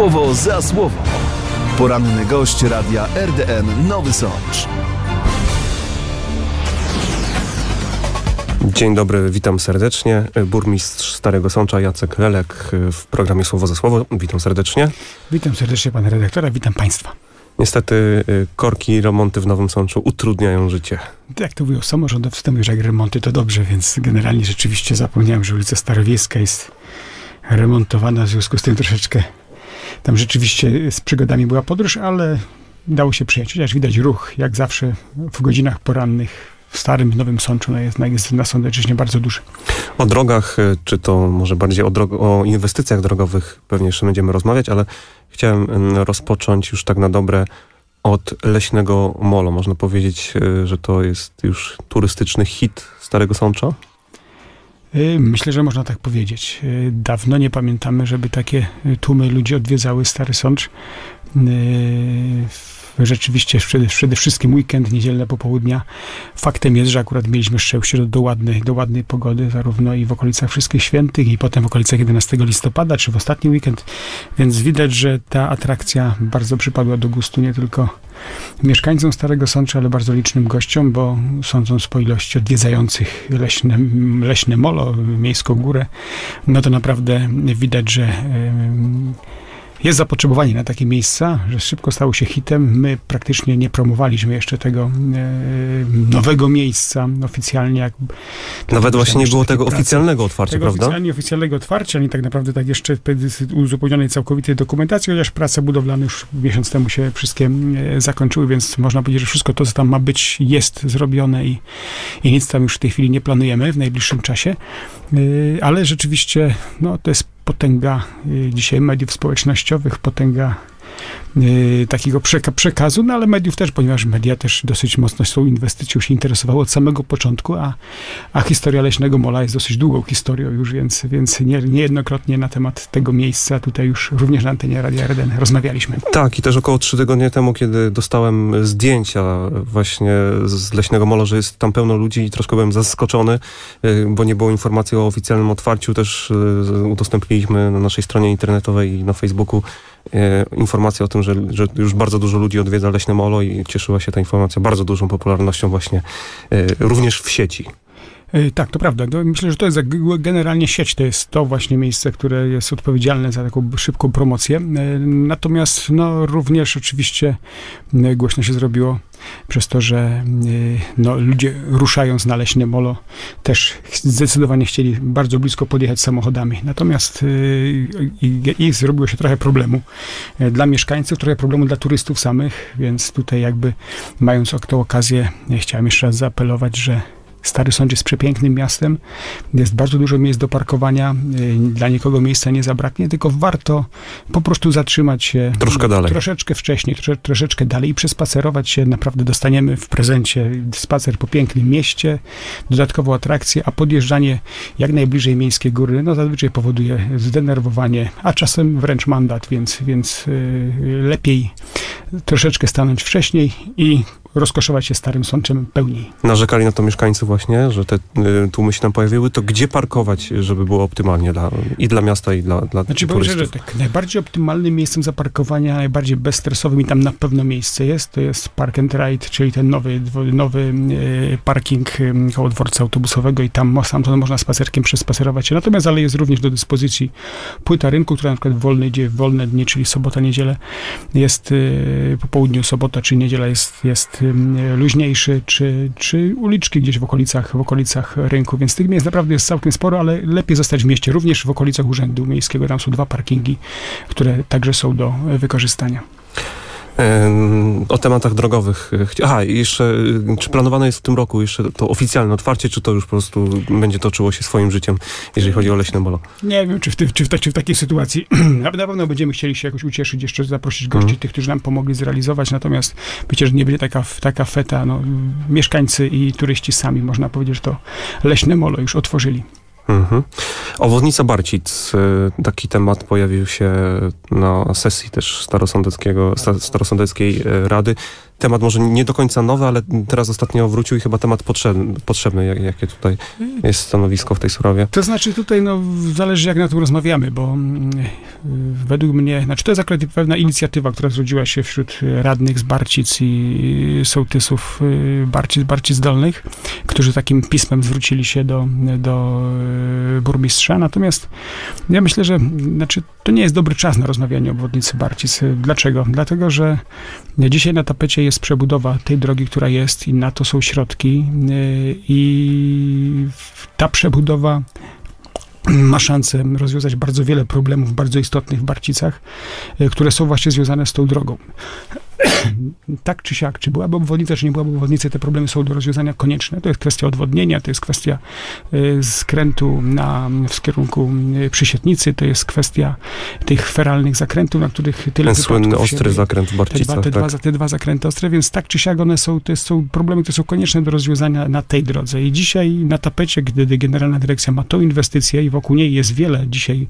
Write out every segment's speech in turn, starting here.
Słowo za słowo. Poranny gość radia RDN Nowy Sącz. Dzień dobry, witam serdecznie. Burmistrz Starego Sącza Jacek Lelek w programie Słowo za Słowo. Witam serdecznie. Witam serdecznie pana redaktora, witam państwa. Niestety y, korki i remonty w Nowym Sączu utrudniają życie. Jak to mówią samorządowcy, to mówią, że jak remonty to dobrze, więc generalnie rzeczywiście zapomniałem, że ulica Starowiejska jest remontowana, w związku z tym troszeczkę tam rzeczywiście z przygodami była podróż, ale dało się przyjąć. Chociaż widać ruch, jak zawsze w godzinach porannych w Starym Nowym Sączu jest, jest na Sądecczyźnie bardzo duży. O drogach, y, czy to może bardziej o, o inwestycjach drogowych pewnie jeszcze będziemy rozmawiać, ale chciałem rozpocząć już tak na dobre od Leśnego Molo. Można powiedzieć, y, że to jest już turystyczny hit Starego Sącza? Y, myślę, że można tak powiedzieć. Dawno nie pamiętamy, żeby takie tłumy ludzi odwiedzały Stary Sącz rzeczywiście przede, przede wszystkim weekend, niedzielne popołudnia. Faktem jest, że akurat mieliśmy szczęście do, do, ładnej, do ładnej pogody, zarówno i w okolicach Wszystkich Świętych, i potem w okolicach 11 listopada, czy w ostatni weekend, więc widać, że ta atrakcja bardzo przypadła do gustu nie tylko mieszkańcom Starego Sącza, ale bardzo licznym gościom, bo sądząc po ilości odwiedzających leśne, leśne molo, miejską górę, no to naprawdę widać, że jest zapotrzebowanie na takie miejsca, że szybko stało się hitem. My praktycznie nie promowaliśmy jeszcze tego e, nowego miejsca oficjalnie. Jak, Nawet właśnie nie było tego pracy. oficjalnego otwarcia, tego prawda? Oficjalnie oficjalnego otwarcia, ani tak naprawdę tak jeszcze uzupełnionej całkowitej dokumentacji, chociaż prace budowlane już miesiąc temu się wszystkie e, zakończyły, więc można powiedzieć, że wszystko to, co tam ma być, jest zrobione i, i nic tam już w tej chwili nie planujemy w najbliższym czasie. E, ale rzeczywiście, no, to jest potęga y, dzisiaj mediów społecznościowych, potęga Y, takiego przekazu, no ale mediów też, ponieważ media też dosyć mocno tą inwestycją się interesowały od samego początku, a, a historia Leśnego Mola jest dosyć długą historią już, więc, więc nie, niejednokrotnie na temat tego miejsca tutaj już również na antenie Radia RDN rozmawialiśmy. Tak i też około trzy tygodnie temu, kiedy dostałem zdjęcia właśnie z Leśnego Mola, że jest tam pełno ludzi i troszkę byłem zaskoczony, y, bo nie było informacji o oficjalnym otwarciu, też y, udostępniliśmy na naszej stronie internetowej i na Facebooku E, informacja o tym, że, że już bardzo dużo ludzi odwiedza Leśne Molo i cieszyła się ta informacja bardzo dużą popularnością właśnie e, również w sieci. E, tak, to prawda. Myślę, że to jest generalnie sieć, to jest to właśnie miejsce, które jest odpowiedzialne za taką szybką promocję. Natomiast no, również oczywiście głośno się zrobiło przez to, że no, ludzie ruszając na leśne molo też zdecydowanie chcieli bardzo blisko podjechać samochodami. Natomiast i, i zrobiło się trochę problemu dla mieszkańców, trochę problemu dla turystów samych, więc tutaj jakby mając tę okazję, chciałem jeszcze raz zaapelować, że Stary Sąd jest przepięknym miastem, jest bardzo dużo miejsc do parkowania, y, dla nikogo miejsca nie zabraknie, tylko warto po prostu zatrzymać się troszkę dalej. Troszeczkę wcześniej, trosze, troszeczkę dalej i przespacerować się. Naprawdę dostaniemy w prezencie spacer po pięknym mieście, dodatkową atrakcję, a podjeżdżanie jak najbliżej miejskiej góry, no zazwyczaj powoduje zdenerwowanie, a czasem wręcz mandat, więc, więc yy, lepiej troszeczkę stanąć wcześniej i rozkoszować się Starym Sączem pełniej. Narzekali na to mieszkańcy właśnie, że te y, tłumy się tam pojawiły, to gdzie parkować, żeby było optymalnie dla, i dla miasta, i dla, dla znaczy, turystów? Znaczy, że tak, najbardziej optymalnym miejscem zaparkowania, najbardziej bezstresowym i tam na pewno miejsce jest, to jest Park and Ride, czyli ten nowy, nowy y, parking y, koło dworca autobusowego i tam stamtąd można spacerkiem przespacerować się. Natomiast ale jest również do dyspozycji płyta rynku, która na przykład w wolne, w wolne dni, czyli sobota, niedzielę jest po południu sobota czy niedziela jest, jest luźniejszy, czy, czy uliczki gdzieś w okolicach, w okolicach rynku, więc tych miejsc naprawdę jest całkiem sporo, ale lepiej zostać w mieście, również w okolicach Urzędu Miejskiego. Tam są dwa parkingi, które także są do wykorzystania. O tematach drogowych. Aha, jeszcze, czy planowane jest w tym roku jeszcze to oficjalne otwarcie, czy to już po prostu będzie toczyło się swoim życiem, jeżeli chodzi o Leśne Molo? Nie wiem, czy w, ty, czy w, ta, czy w takiej sytuacji na pewno będziemy chcieli się jakoś ucieszyć, jeszcze zaprosić gości, mhm. tych, którzy nam pomogli zrealizować, natomiast myślę, że nie będzie taka, taka feta. No, mieszkańcy i turyści sami, można powiedzieć, że to Leśne Molo już otworzyli. Mhm. Barcic, y, taki temat pojawił się na sesji też starosądeckiego, starosądeckiej y, rady. Temat może nie do końca nowy, ale teraz ostatnio wrócił i chyba temat potrzebny, potrzebny jak, jakie tutaj jest stanowisko w tej sprawie. To znaczy tutaj no, zależy jak na tym rozmawiamy, bo mm, według mnie, znaczy to jest akurat pewna inicjatywa, która zrodziła się wśród radnych z Barcic i sołtysów y, Barcic, Barcic Dolnych, którzy takim pismem zwrócili się do, do y, burmistrza. Natomiast ja myślę, że znaczy, to nie jest dobry czas na rozmawianie o obwodnicy Barcic. Dlaczego? Dlatego, że dzisiaj na tapecie jest przebudowa tej drogi, która jest i na to są środki i ta przebudowa ma szansę rozwiązać bardzo wiele problemów bardzo istotnych w Barcicach, które są właśnie związane z tą drogą. tak czy siak, czy byłaby obwodnica, czy nie byłaby obwodnicy, te problemy są do rozwiązania konieczne. To jest kwestia odwodnienia, to jest kwestia y, skrętu na, w kierunku y, Przysietnicy, to jest kwestia tych feralnych zakrętów, na których tyle Ten słynny ostry zakręt w Barcicach. Te, dwa, te, tak? dwa, te dwa zakręty ostre, więc tak czy siak one są, to są problemy, które są konieczne do rozwiązania na tej drodze. I dzisiaj na tapecie, gdy Generalna Dyrekcja ma tą inwestycję i wokół niej jest wiele dzisiaj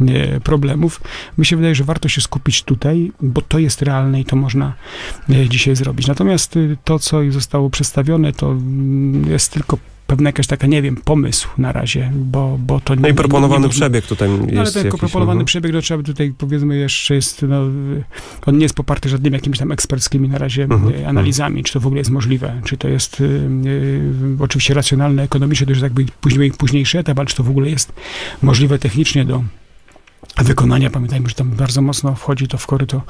e, problemów, mi się wydaje, że warto się skupić tutaj, bo to jest realne i to można e, dzisiaj zrobić. Natomiast y, to, co zostało przedstawione, to mm, jest tylko pewna jakaś taka, nie wiem, pomysł na razie, bo, bo to nie... No i proponowany nie, nie, przebieg tutaj jest no, ale ten jakiś, proponowany mhm. przebieg, no trzeba by tutaj powiedzmy jeszcze jest, no, on nie jest poparty żadnymi jakimiś tam eksperckimi na razie Mhm, e, analizami, czy to w ogóle jest możliwe, czy to jest y, y, oczywiście racjonalne, ekonomicznie, to już jakby później, późniejszy etap, ale czy to w ogóle jest możliwe technicznie do wykonania. Pamiętajmy, że tam bardzo mocno wchodzi to w koryto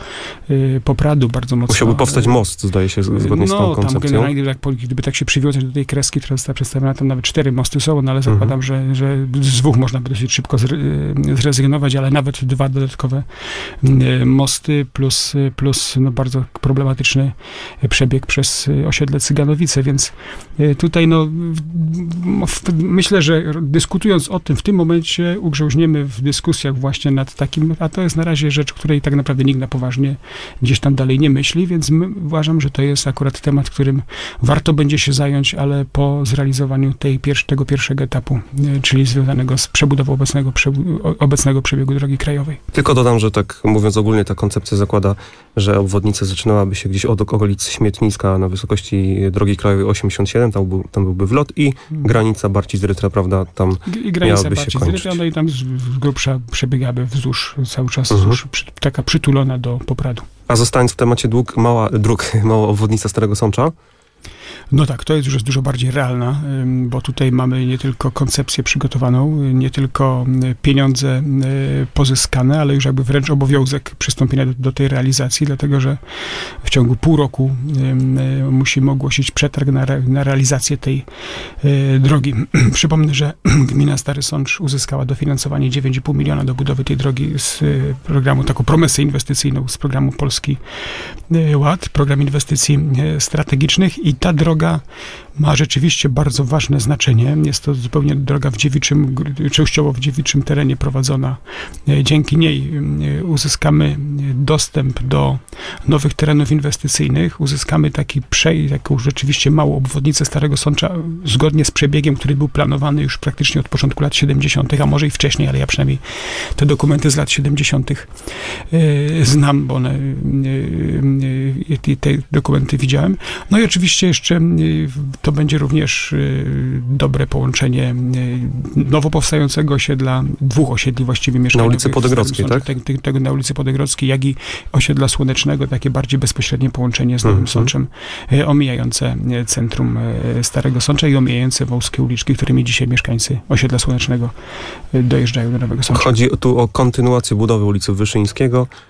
y, Popradu, bardzo mocno. Musiałby powstać most, zdaje się, zgodnie z tą no, tam koncepcją. generalnie, gdyby, tak, gdyby tak się przywiązać do tej kreski, która została przedstawiona, tam nawet cztery mosty są, no ale Mhm. zakładam, że, że z dwóch można by dosyć szybko y, zrezygnować, ale nawet dwa dodatkowe y, mosty plus, y, plus no, bardzo problematyczny przebieg przez y, osiedle Cyganowice, więc y, tutaj no, w- w- myślę, że dyskutując o tym w tym momencie ugrząźniemy w dyskusjach właśnie nad takim, a to jest na razie rzecz, której tak naprawdę nikt na poważnie gdzieś tam dalej nie myśli, więc uważam, że to jest akurat temat, którym warto będzie się zająć, ale po zrealizowaniu tej tego pierwszego etapu, y, czyli związanego z przebudową obecnego, obecnego przebiegu drogi krajowej. Tylko dodam, że tak mówiąc ogólnie, ta koncepcja zakłada, że obwodnica zaczynałaby się gdzieś od okolic Śmietniska na wysokości drogi krajowej 87, tam, był, tam byłby wlot i granica Barcic-Rytra, prawda, tam I- granica Miałaby się bardziej kończyć. no i tam z, z grubsza przebiegaby wzdłuż, cały czas Mhm. wzdłuż, przy, taka przytulona do Popradu. A zostając w temacie dróg, mała, dróg, mała obwodnica Starego Sącza, No tak, to jest już dużo bardziej realna, bo tutaj mamy nie tylko koncepcję przygotowaną, y, nie tylko y, pieniądze y, pozyskane, ale już jakby wręcz obowiązek przystąpienia do, do tej realizacji, dlatego że w ciągu pół roku musimy ogłosić przetarg na, na realizację tej drogi. Przypomnę, że gmina Stary Sącz uzyskała dofinansowanie 9,5 miliona do budowy tej drogi z programu, taką promesę inwestycyjną z programu Polski Ład, program inwestycji strategicznych i ta droga ma rzeczywiście bardzo ważne znaczenie. Jest to zupełnie droga w dziewiczym, częściowo w dziewiczym terenie prowadzona. E, Dzięki niej e, uzyskamy e, dostęp do nowych terenów inwestycyjnych, uzyskamy taki prze, taką rzeczywiście małą obwodnicę Starego Sącza, zgodnie z przebiegiem, który był planowany już praktycznie od początku lat 70., a może i wcześniej, ale ja przynajmniej te dokumenty z lat 70. e, znam, bo one, te- dokumenty widziałem. No i oczywiście jeszcze to będzie również y, dobre połączenie y, nowo powstającego osiedla, dwóch osiedli właściwie mieszkaniowych. ulicy w Podegrodzkiej, te- te- Tego na ulicy Podegrodzkiej, jak i osiedla Słonecznego, takie bardziej bezpośrednie połączenie z Nowym Mhm. Sączem, y, omijające y, centrum y, Starego Sącza i omijające wąskie uliczki, którymi dzisiaj mieszkańcy osiedla Słonecznego y, dojeżdżają do Nowego Sącza. chodzi tu o kontynuację budowy ulicy Wyszyńskiego y,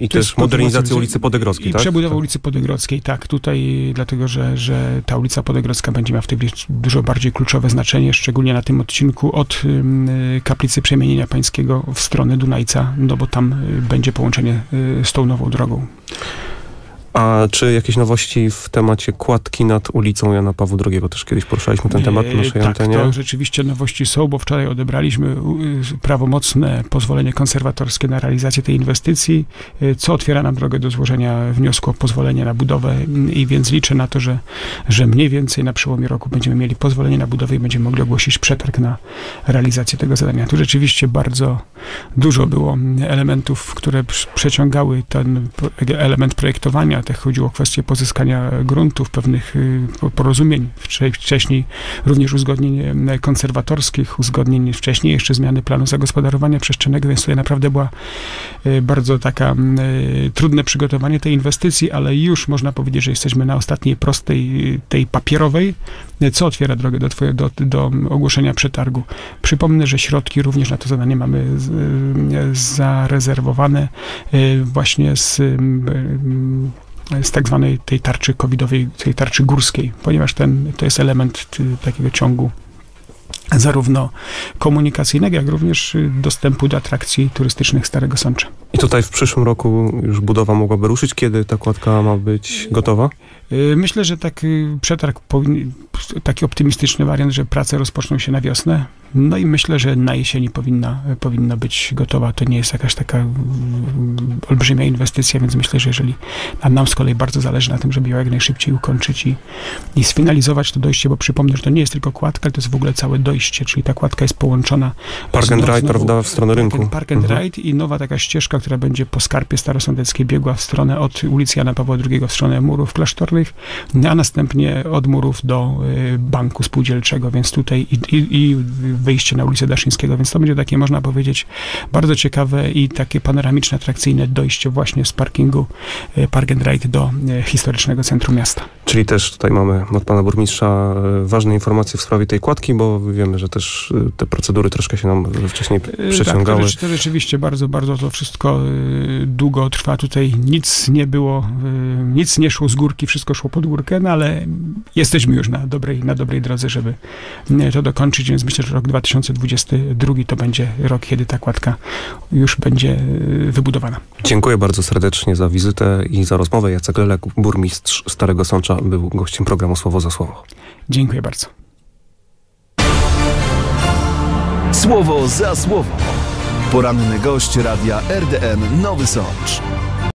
i To jest też modernizację kontynuacja ulicy Podegrodzkiej, I tak? przebudowa Tak. ulicy Podegrodzkiej, tak, tutaj dlatego, że, że ta ulica Podegrodzka będzie miała w tej dużo bardziej kluczowe znaczenie, szczególnie na tym odcinku od y, kaplicy Przemienienia Pańskiego w stronę Dunajca, no bo tam y, będzie połączenie y, z tą nową drogą. A czy jakieś nowości w temacie kładki nad ulicą Jana Pawła II? Też kiedyś poruszaliśmy ten temat E, naszej tak, antenie. to rzeczywiście nowości są, bo wczoraj odebraliśmy y, prawomocne pozwolenie konserwatorskie na realizację tej inwestycji, y, co otwiera nam drogę do złożenia wniosku o pozwolenie na budowę mm, i więc liczę na to, że, że mniej więcej na przełomie roku będziemy mieli pozwolenie na budowę i będziemy mogli ogłosić przetarg na realizację tego zadania. Tu rzeczywiście bardzo dużo było mm, elementów, które przeciągały ten element projektowania, latach chodziło o kwestię pozyskania gruntów, pewnych porozumień, wcześniej również uzgodnień konserwatorskich, uzgodnień wcześniej jeszcze zmiany planu zagospodarowania przestrzennego, więc tutaj naprawdę była bardzo taka trudne przygotowanie tej inwestycji, ale już można powiedzieć, że jesteśmy na ostatniej prostej, tej papierowej, co otwiera drogę do, twoje, do, do ogłoszenia przetargu. Przypomnę, że środki również na to zadanie mamy zarezerwowane właśnie z z tak zwanej tej tarczy covidowej, tej tarczy górskiej, ponieważ ten, to jest element takiego ciągu zarówno komunikacyjnego, jak również dostępu do atrakcji turystycznych Starego Sącza. I tutaj w przyszłym roku już budowa mogłaby ruszyć? Kiedy ta kładka ma być gotowa? Y, myślę, że taki przetarg, taki optymistyczny wariant, że prace rozpoczną się na wiosnę. No i myślę, że na jesieni powinna, powinna być gotowa. To nie jest jakaś taka olbrzymia inwestycja, więc myślę, że jeżeli a nam z kolei bardzo zależy na tym, żeby ją jak najszybciej ukończyć i, i sfinalizować to dojście, bo przypomnę, że to nie jest tylko kładka, to jest w ogóle całe dojście, czyli ta kładka jest połączona. Park and Ride, prawda, w stronę rynku. Park and mhm. Ride i nowa taka ścieżka, która będzie po Skarpie Starosądeckiej biegła w stronę od ulicy Jana Pawła II w stronę murów klasztornych, a następnie od murów do y, banku spółdzielczego, więc tutaj i, i, i wyjście na ulicę Daszyńskiego, więc to będzie takie, można powiedzieć, bardzo ciekawe i takie panoramiczne, atrakcyjne dojście właśnie z parkingu y, Park and Ride do y, historycznego centrum miasta. Czyli też tutaj mamy od pana burmistrza ważne informacje w sprawie tej kładki, bo wiemy, że też te procedury troszkę się nam wcześniej przeciągały. Tak, to, to rzeczywiście bardzo, bardzo to wszystko długo trwa. Tutaj nic nie było, nic nie szło z górki, wszystko szło pod górkę, no ale jesteśmy już na dobrej, na dobrej drodze, żeby to dokończyć, więc myślę, że rok 2022 to będzie rok, kiedy ta kładka już będzie wybudowana. Dziękuję bardzo serdecznie za wizytę i za rozmowę. Jacek Lelek, burmistrz Starego Sącza, był gościem programu Słowo za Słowo. Dziękuję bardzo. Słowo za słowo. Poranny gość radia RDN Nowy Sącz.